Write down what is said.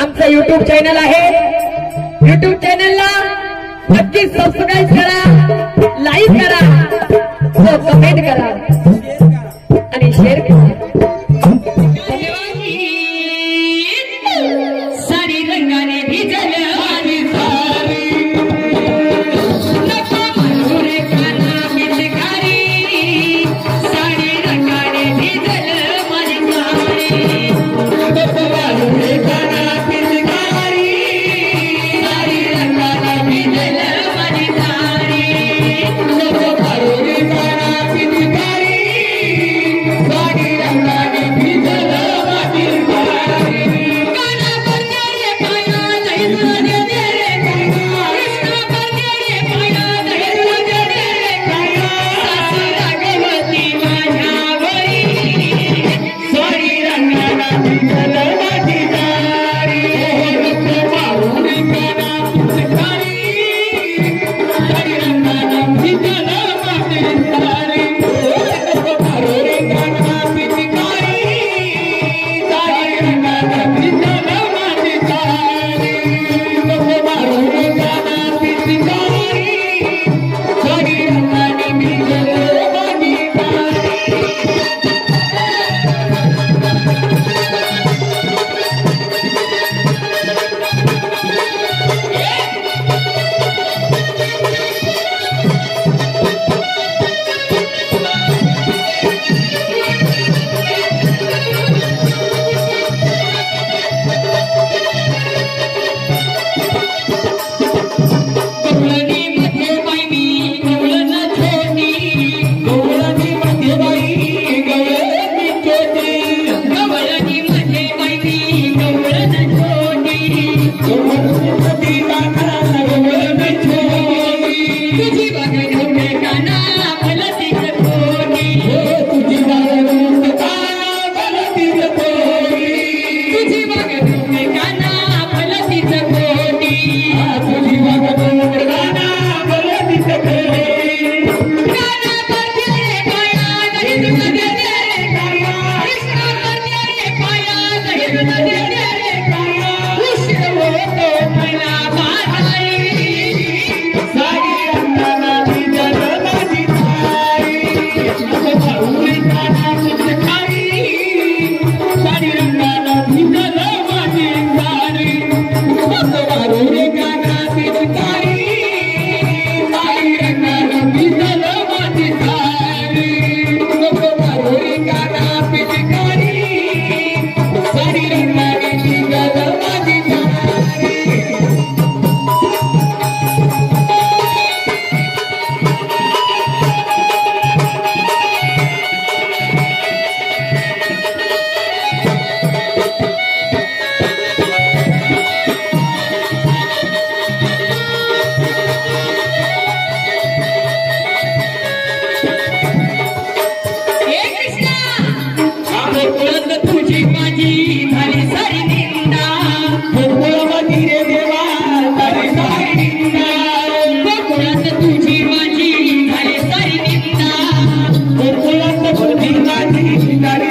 आमचं YouTube channel आहे. YouTube चॅनलला नक्की सबस्क्राईब करा लाईक करा व कमेंट करा आणि शेअर करा. तुझी माझी झाली सारी निंदा. हो, हो, गोकुळामध्ये रे देवा झाली सारी निंदा. हो, गोकुळात तुझी माझी झाली सारी निंदा. गोकुळात तुझी माझी झाली